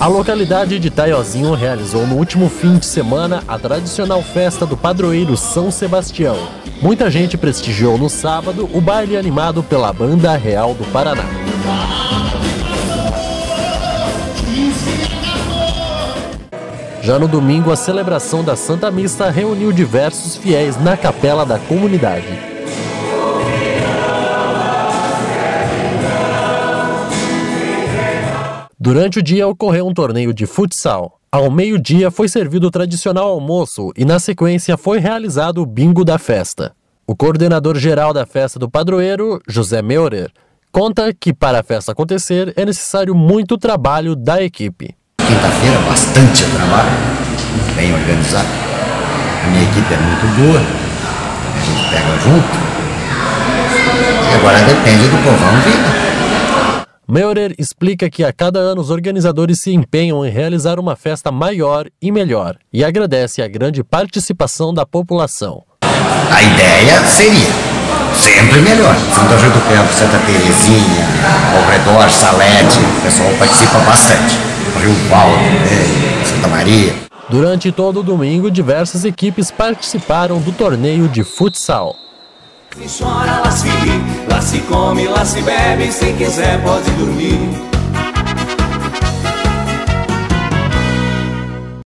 A localidade de Taiozinho realizou no último fim de semana a tradicional festa do padroeiro São Sebastião. Muita gente prestigiou no sábado o baile animado pela Banda Real do Paraná. Já no domingo, a celebração da Santa Missa reuniu diversos fiéis na capela da comunidade. Durante o dia ocorreu um torneio de futsal. Ao meio-dia foi servido o tradicional almoço e, na sequência, foi realizado o bingo da festa. O coordenador geral da festa do padroeiro, José Meurer, conta que para a festa acontecer é necessário muito trabalho da equipe. Quinta-feira, bastante trabalho, bem organizado. A minha equipe é muito boa, a gente pega junto. E agora depende do povão vir. Meurer explica que a cada ano os organizadores se empenham em realizar uma festa maior e melhor e agradece a grande participação da população. A ideia seria sempre melhor. Santa Júlia do Campo, Santa Terezinha, ao redor, Salete, o pessoal participa bastante. Rio Paulo, né? Santa Maria. Durante todo o domingo, diversas equipes participaram do torneio de futsal. Se chora, lá se ri, lá se come, lá se bebe, se quiser pode dormir.